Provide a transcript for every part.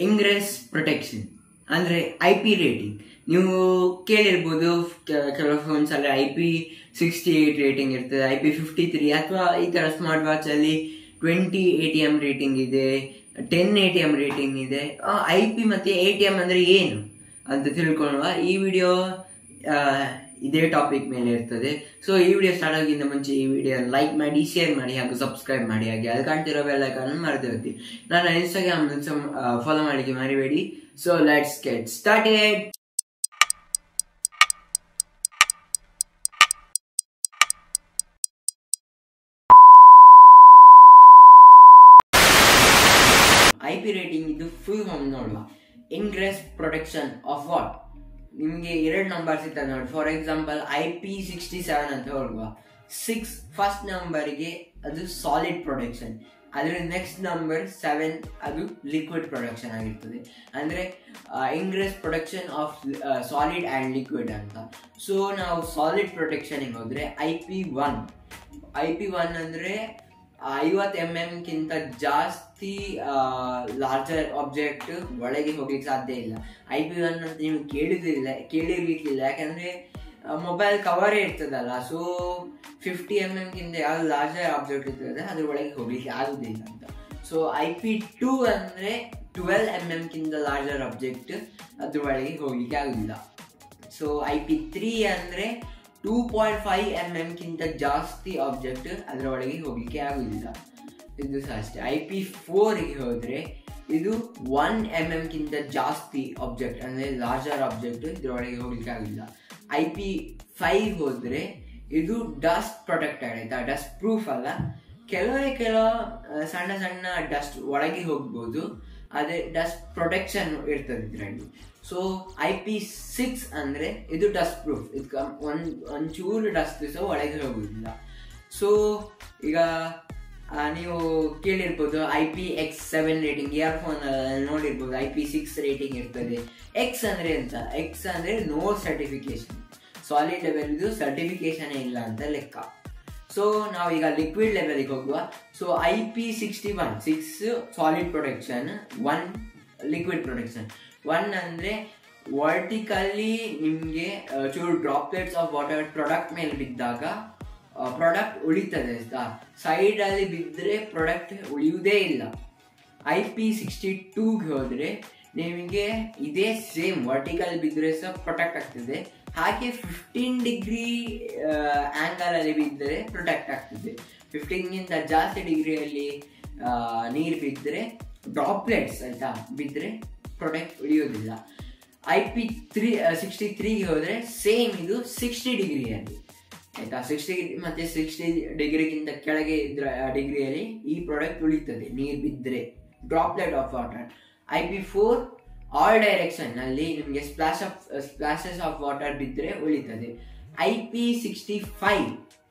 Ingres protection ಅಂದರೆ I P rating ನೀವು ಕೇಳಿರ್ಬೋದು, ಕೆ- ಕೆಲವು ಫೋನ್ಸ್ ಅಲ್ಲಿ I P sixty eight rating ಇರ್ತದೆ ಐ ಪಿ ಫಿಫ್ಟಿ ತ್ರೀ ಅಥವಾ ಈ ಥರ smart ವಾಚಲ್ಲಿ twenty A T M rating ಇದೆ ten A T M rating ಇದೆ. ಐ ಪಿ ಮತ್ತು ಎ ಟಿ ಎಂ ಅಂದರೆ ಏನು ಅಂತ ತಿಳ್ಕೊಳ್ಳುವ ಈ ವಿಡಿಯೋ ಇದೇ ಟಾಪಿಕ್ ಮೇಲೆ ಇರ್ತದೆ. ಸೊ ಈ ವಿಡಿಯೋ ಸ್ಟಾರ್ಟ್ ಆಗಿಂದ ಮುಂಚೆ ಈ ವಿಡಿಯೋ ಲೈಕ್ ಮಾಡಿ ಶೇರ್ ಮಾಡಿ ಹಾಗೂ ಸಬ್ಸ್ಕ್ರೈಬ್ ಮಾಡಿ. ಹಾಗೆ ಅಲ್ಲಿ ಕಾಣ್ತಿರೋ ಬೆಲ್ ಐಕಾನ್ ಮರೆತಿರ್ತಿ ನಾನು ಇನ್ಸ್ಟಾಗ್ರಾಮ್ ಫಾಲೋ ಮಾಡಲಿಕ್ಕೆ ಮರಿಬೇಡಿ. So let's get started I P rating ಇದು ಫುಲ್ ಫಾರ್ಮ್ ನೋಡುವ. ಇಂಗ್ರೆಸ್ ಪ್ರೊಟೆಕ್ಷನ್ ಆಫ್ ವಾಟ್ ನಿಮಗೆ ಎರಡು ನಂಬರ್ ಸಿಗ್ತದೆ ನೋಡಿ. For example I P sixty seven ಅಂತ ಹೇಳುವ ಸಿಕ್ಸ್ ಫಸ್ಟ್ ನಂಬರ್ಗೆ ಅದು ಸಾಲಿಡ್ ಪ್ರೊಡಕ್ಷನ್ ಅದರ ನೆಕ್ಸ್ಟ್ ನಂಬರ್ ಸೆವೆನ್ ಅದು ಲಿಕ್ವಿಡ್ ಪ್ರೊಡಕ್ಷನ್ ಆಗಿರ್ತದೆ. ಅಂದರೆ ingress production of solid and liquid ಅಂತ. ಸೊ ನಾವು ಸಾಲಿಡ್ ಪ್ರೊಟೆಕ್ಷನಿಗೆ ಹೋದರೆ I P one I P one ಅಂದರೆ ಐವತ್ತು ಎಂ ಎಮ್ಗಿಂತ ಜಾಸ್ತಿ ಲಾರ್ಜರ್ ಆಬ್ಜೆಕ್ಟ್ ಒಳಗೆ ಹೋಗ್ಲಿಕ್ಕೆ ಸಾಧ್ಯ ಇಲ್ಲ. ಐ ಪಿ ಒನ್ ಅಂತ ನೀವು ಕೇಳಿದಿಲ್ಲ ಕೇಳಿರ್ಲಿಕ್ಕಿಲ್ಲ. ಯಾಕಂದ್ರೆ ಮೊಬೈಲ್ ಕವರೇ ಇರ್ತದಲ್ಲ ಸೊ ಫಿಫ್ಟಿ ಎಂ ಎಮ್ಗಿಂತ ಯಾವ್ದು ಲಾರ್ಜರ್ ಆಬ್ಜೆಕ್ಟ್ ಇರ್ತದೆ, ಅದ್ರ ಒಳಗೆ ಹೋಗ್ಲಿಕ್ಕೆ ಆಗುದಿಲ್ಲ ಅಂತ. ಸೊ ಐ ಪಿ ಟೂ ಅಂದ್ರೆ ಟ್ವೆಲ್ ಎಂ ಎಮ್ಗಿಂತ ಲಾರ್ಜರ್ ಆಬ್ಜೆಕ್ಟ್ ಅದ್ರ ಒಳಗೆ ಹೋಗ್ಲಿಕ್ಕೆ ಆಗುದಿಲ್ಲ. ಸೊ ಐ ಪಿ ತ್ರೀ ಅಂದ್ರೆ ಟೂ ಪಾಯಿಂಟ್ ಫೈವ್ ಎಂ ಎಮ್ಗಿಂತ ಜಾಸ್ತಿ ಆಬ್ಜೆಕ್ಟ್ ಅದರ ಒಳಗೆ ಹೋಗ್ಲಿಕ್ಕೆ ಆಗುವುದಿಲ್ಲ ಇದು ಸಹ ಅಷ್ಟೇ ಐ ಪಿ ಫೋರಿಗೆ ಹೋದರೆ ಇದು ಒನ್ ಎಂ ಎಮ್ಗಿಂತ ಜಾಸ್ತಿ ಆಬ್ಜೆಕ್ಟ್ ಅಂದರೆ ಲಾರ್ಜರ್ ಆಬ್ಜೆಕ್ಟ್ ಇದರೊಳಗೆ ಹೋಗಲಿಕ್ಕೆ ಆಗಿಲ್ಲ ಐ ಪಿ ಫೈವ್ ಹೋದರೆ ಇದು ಡಸ್ಟ್ ಪ್ರೊಟೆಕ್ಟ್ ಆಯ್ತಾ ಡಸ್ಟ್ ಪ್ರೂಫ್ ಅಲ್ಲ. ಕೆಲವೇ ಕೆಲವು ಸಣ್ಣ ಸಣ್ಣ ಡಸ್ಟ್ ಒಳಗೆ ಹೋಗ್ಬೋದು. ಅದೇ ಡಸ್ಟ್ ಪ್ರೊಟೆಕ್ಷನ್ ಇರ್ತದೆ ಇದರಲ್ಲಿ. ಸೊ ಐ ಪಿ ಸಿಕ್ಸ್ ಅಂದರೆ ಇದು ಡಸ್ಟ್ ಪ್ರೂಫ್ ಇದಕ್ಕೆ ಒಂದ್ ಒಂಚೂರು ಡಸ್ಟ್ ಸಹ ಒಳಗೆ ಹೋಗುವುದಿಲ್ಲ ಸೊ ಈಗ ನೀವು ಕೇಳಿರ್ಬೋದು I P X seven rating earphone ನೋಡಿರ್ಬೋದು ಐ ಪಿ ಸಿಕ್ಸ್ ರೇಟಿಂಗ್ ಇರ್ತದೆ. ಎಕ್ಸ್ ಅಂದರೆ ಎಂತ? ಎಕ್ಸ್ ಅಂದರೆ ನೋ ಸರ್ಟಿಫಿಕೇಶನ್ ಸಾಲಿಡ್ ಲೆವೆಲ್ ಇದು ಸರ್ಟಿಫಿಕೇಶನೇ ಇಲ್ಲ ಅಂತ ಲೆಕ್ಕ. ಸೊ ನಾವೀಗ ಲಿಕ್ವಿಡ್ ಲೆವೆಲ್ಗೆ ಹೋಗುವ. So I P sixty one six solid protection one liquid protection one ಅಂದರೆ ವರ್ಟಿಕಲಿ ನಿಮಗೆ ಚೂರು ಡ್ರಾಪ್ಲೆಟ್ಸ್ ಆಫ್ ವಾಟರ್ ಪ್ರಾಡಕ್ಟ್ ಮೇಲೆ ಬಿದ್ದಾಗ ಪ್ರಾಡಕ್ಟ್ ಉಳಿತದೆ ಆಯ್ತಾ? ಸೈಡಲ್ಲಿ ಬಿದ್ದರೆ ಪ್ರಾಡಕ್ಟ್ ಉಳಿಯುವುದೇ ಇಲ್ಲ. ಐ ಪಿ ಸಿಕ್ಸ್ಟಿ ಟೂಗೆ ಹೋದ್ರೆ ನಿಮಗೆ ಇದೇ ಸೇಮ್ ವರ್ಟಿಕಲ್ ಬಿದ್ದರೆ ಸಹ ಪ್ರೊಟೆಕ್ಟ್ ಆಗ್ತದೆ. ಹಾಗೆ ಫಿಫ್ಟೀನ್ ಡಿಗ್ರಿ ಆ್ಯಂಗಲಲ್ಲಿ ಬಿದ್ದರೆ ಪ್ರೊಟೆಕ್ಟ್ ಆಗ್ತದೆ. ಫಿಫ್ಟೀನ್ಗಿಂತ ಜಾಸ್ತಿ ಡಿಗ್ರಿಯಲ್ಲಿ ನೀರು ಬಿದ್ದರೆ ಡ್ರಾಪ್ಲೆಟ್ಸ್ ಆಯಿತಾ, ಬಿದ್ದರೆ ಪ್ರೊಟೆಕ್ಟ್ ಉಳಿಯೋದಿಲ್ಲ. ಐ ಪಿ ತ್ರೀ ಸಿಕ್ಸ್ಟಿ ತ್ರೀಗೆ ಹೋದರೆ ಸೇಮ್ ಇದು ಸಿಕ್ಸ್ಟಿ ಡಿಗ್ರಿಯಲ್ಲಿ ಆಯಿತಾ? ಸಿಕ್ಸ್ಟಿ ಮತ್ತೆ ಸಿಕ್ಸ್ಟಿ ಡಿಗ್ರಿಗಿಂತ ಕೆಳಗೆ ಇದ್ರ ಡಿಗ್ರಿಯಲ್ಲಿ ಈ ಪ್ರಾಡಕ್ಟ್ ಉಳಿತದೆ, ನೀರು ಬಿದ್ದರೆ. Droplet of water I P four all ಡೈರೆಕ್ಷನ್ನಲ್ಲಿ ನಿಮಗೆ splash of splashes of water ಬಿದ್ದರೆ ಉಳಿತದೆ. I P sixty five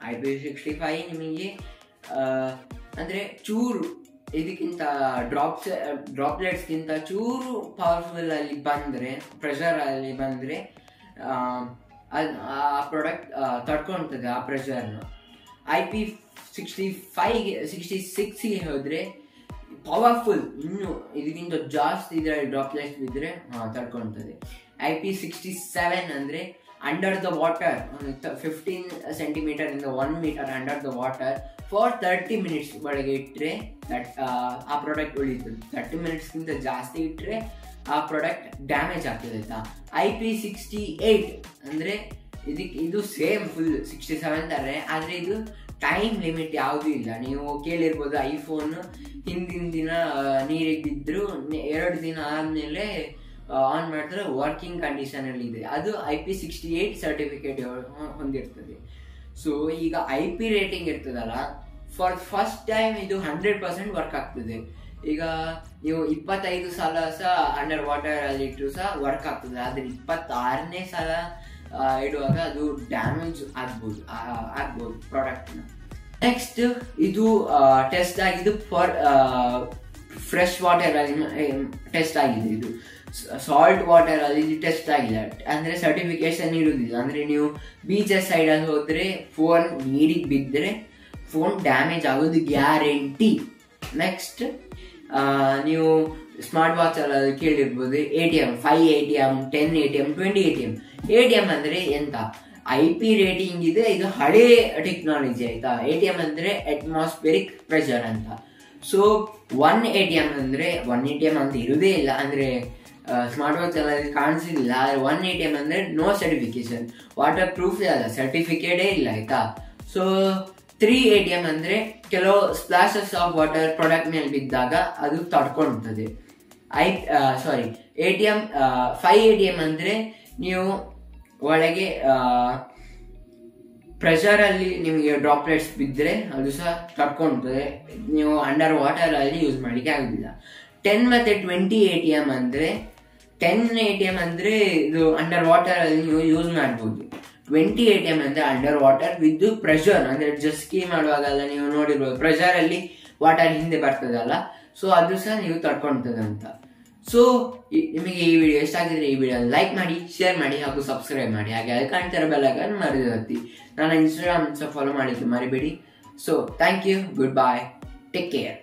I P sixty five ನಿಮಗೆ ಅಂದರೆ ಚೂರು ಇದಕ್ಕಿಂತ ಡ್ರಾಪ್ಸ್ ಡ್ರಾಪ್ಲೆಟ್ಸ್ಗಿಂತ ಚೂರು ಪವರ್ಫುಲ್ ಅಲ್ಲಿ ಬಂದರೆ ಪ್ರೆಷರ್ ಅಲ್ಲಿ ಬಂದ್ರೆ, ಆ ಪ್ರಾಡಕ್ಟ್ ತಡ್ಕೊಳ್ತದೆ ಆ ಪ್ರೆಷರ್ನ ಐ ಪಿ ಸಿಕ್ಸ್ಟಿ ಫೈವ್ಗೆ ಸಿಕ್ಸ್ಟಿ ಸಿಕ್ಸ್ಗೆ ಹೋದ್ರೆ ಪವರ್ಫುಲ್ ಇನ್ನು ಇದಕ್ಕಿಂತ ಜಾಸ್ತಿ ಇದರಲ್ಲಿ ಡ್ರಾಪ್ಲೆಟ್ಸ್ ಬಿದ್ದರೆ ತಡ್ಕೊಳ್ತದೆ. ಐ ಪಿ ಸಿಕ್ಸ್ಟಿ ಸೆವೆನ್ ಅಂದರೆ under the water fifteen centimetre ಇಂದ one metre under the water for thirty minutes ಒಳಗೆ ಇಟ್ಟರೆ ದಟ್ ಆ ಪ್ರಾಡಕ್ಟ್ ಉಳಿತದೆ ತರ್ಟಿ ಮಿನಿಟ್ಸ್ಗಿಂತ ಜಾಸ್ತಿ ಇಟ್ಟರೆ ಆ ಪ್ರಾಡಕ್ಟ್ ಡ್ಯಾಮೇಜ್ ಆಗ್ತದೆ ಅಂತ ಐ ಪಿ ಸಿಕ್ಸ್ಟಿ ಏಯ್ಟ್ ಅಂದರೆ ಇದಕ್ಕೆ ಇದು ಸೇಮ್ ಫುಲ್ ಸಿಕ್ಸ್ಟಿ ಸೆವೆನ್ ತಾರೆ ಆದರೆ ಇದು ಟೈಮ್ ಲಿಮಿಟ್ ಯಾವುದೂ ಇಲ್ಲ. ನೀವು ಕೇಳಿರ್ಬೋದು ಐಫೋನ್ ಹಿಂದಿನ ದಿನ ನೀರಿಗೆ ಬಿದ್ದರು ಎರಡು ದಿನ ಆದಮೇಲೆ ಆನ್ ಮಾಡಿದ್ರೆ ವರ್ಕಿಂಗ್ ಕಂಡೀಷನ್ ಅಲ್ಲಿ ಇದೆ. ಅದು I P sixty eight certificate ಹೊಂದಿರ್ತದೆ. ಸೊ ಈಗ ಐ ಪಿ ರೇಟಿಂಗ್ ಇರ್ತದಲ್ಲ ಫಾರ್ ಫಸ್ಟ್ ಟೈಮ್ ಇದು ಹಂಡ್ರೆಡ್ ಪರ್ಸೆಂಟ್ ವರ್ಕ್ ಆಗ್ತದೆ. ಈಗ ನೀವು ಇಪ್ಪತ್ತೈದು ಸಲ ಸಹ ಅಂಡರ್ ವಾಟರ್ ಅಲ್ಲಿ ಇಟ್ಟರು ಸಹ ವರ್ಕ್ ಆಗ್ತದೆ. ಆದ್ರೆ ಇಪ್ಪತ್ತಾರನೇ ಸಲ ಇಡುವಾಗ ಅದು ಡ್ಯಾಮೇಜ್ ಆಗ್ಬೋದು ಆಗ್ಬೋದು ಪ್ರಾಡಕ್ಟ್ನ ನೆಕ್ಸ್ಟ್ ಇದು ಟೆಸ್ಟ್ ಆಗಿದ್ದು ಫಾರ್ ಫ್ರೆಶ್ ವಾಟರ್ ಅಲ್ಲಿ ಟೆಸ್ಟ್ ಆಗಿದೆ ಇದು. ಸಾಲ್ಟ್ ವಾಟರ್ ಅಲ್ಲಿ ಟೆಸ್ಟ್ ಆಗಿಲ್ಲ. ಅಂದ್ರೆ ಸರ್ಟಿಫಿಕೇಶನ್ ಇರುವುದಿಲ್ಲ ಅಂದ್ರೆ ನೀವು ಬೀಚಸ್ ಸೈಡ್ ಅಲ್ಲಿ ಹೋದ್ರೆ ಫೋನ್ ನೀರಿಗೆ ಬಿದ್ದರೆ ಫೋನ್ ಡ್ಯಾಮೇಜ್ ಆಗೋದು ಗ್ಯಾರಂಟಿ ನೆಕ್ಸ್ಟ್ ನೀವು ಸ್ಮಾರ್ಟ್ ವಾಚ್ ಅಲ್ಲಿ ಕೇಳಿರ್ಬೋದು. A T M five A T M ten A T M twenty A T M A T M ಅಂದ್ರೆ ಎಂತ? ಐ ಪಿ ರೇಟಿಂಗ್ ಇದೆ, ಇದು ಹಳೇ ಟೆಕ್ನಾಲಜಿ ಆಯ್ತಾ? ಎ ಟಿ ಎಂ ಅಂದ್ರೆ ಅಟ್ಮಾಸ್ಫಿಯರಿಕ್ ಪ್ರೆಷರ್ ಅಂತ. So one A T M ಅಂದ್ರೆ one A T M ಅಂತ ಇರುವುದೇ ಇಲ್ಲ, ಅಂದ್ರೆ ಸ್ಮಾರ್ಟ್ ವಾಚ್ ಎಲ್ಲ ಕಾಣಿಸಿಲ್ಲ ಆದರೆ ಒನ್ ಎ ಟಿ ಎಂ ಅಂದ್ರೆ ನೋ ಸರ್ಟಿಫಿಕೇಶನ್ ವಾಟರ್ ಪ್ರೂಫ್ ಅಲ್ಲ ಸರ್ಟಿಫಿಕೇಟೇ ಇಲ್ಲ, ಆಯ್ತಾ? So three A T M ಅಂದ್ರೆ ಕೆಲವು ಸ್ಪ್ಲಾಶಸ್ ಆಫ್ ವಾಟರ್ ಪ್ರಾಡಕ್ಟ್ ಮೇಲೆ ಬಿದ್ದಾಗ ಅದು ತಡ್ಕೊಳ್ತದೆ I sorry A T M five A T M ಅಂದ್ರೆ ನೀವು ಒಳಗೆ ಪ್ರೆಷರ್ ಅಲ್ಲಿ ನಿಮಗೆ ಡ್ರಾಪ್ಲೆಟ್ಸ್ ಬಿದ್ದರೆ ಅದು ಸಹ ತಡ್ಕೊಳ್ತದೆ ನೀವು ಅಂಡರ್ ವಾಟರ್ ಅಲ್ಲಿ ಯೂಸ್ ಮಾಡಲಿಕ್ಕೆ ಆಗುದಿಲ್ಲ. ಟೆನ್ ಮತ್ತೆ ಟ್ವೆಂಟಿ ಎ ಟಿ ಎಂ ಅಂದ್ರೆ ಟೆನ್ ಎ ಟಿ ಎಂ ಅಂದ್ರೆ ಇದು ಅಂಡರ್ ವಾಟರ್ ಅಲ್ಲಿ ನೀವು ಯೂಸ್ ಮಾಡ್ಬೋದು. ಟ್ವೆಂಟಿ ಎ ಟಿ ಎಂ ಅಂದ್ರೆ ಅಂಡರ್ ವಾಟರ್ ವಿತ್ ಪ್ರೆಷರ್ ಅಂದ್ರೆ ಜಸ್ಕಿ ಮಾಡುವಾಗೆಲ್ಲ ನೀವು ನೋಡಿರ್ಬೋದು ಪ್ರೆಷರ್ ಅಲ್ಲಿ ವಾಟರ್ ಹಿಂದೆ ಬರ್ತದಲ್ಲ ಸೊ ಅದು ಸಹ ನೀವು ತಡ್ಕೊಳ್ತದೆ ಅಂತ ಸೊ ನಿಮಗೆ ಈ ವಿಡಿಯೋ ಇಷ್ಟ ಆಗಿದ್ರೆ ಈ ವಿಡಿಯೋ ಲೈಕ್ ಮಾಡಿ ಶೇರ್ ಮಾಡಿ ಹಾಗೂ ಸಬ್ಸ್ಕ್ರೈಬ್ ಮಾಡಿ. ಹಾಗೆ ಅಲ್ಲಿ ಕಾಣ್ತಿರೋ ಬೆಲ್ಲಗನ್ನು ಮರೆದು ಹತ್ತಿ ನನ್ನ ಇನ್ಸ್ಟಾಗ್ರಾಮ್ ಸಹ ಫಾಲೋ ಮಾಡಿದ್ದು ಮರಿಬೇಡಿ. So thank you goodbye take care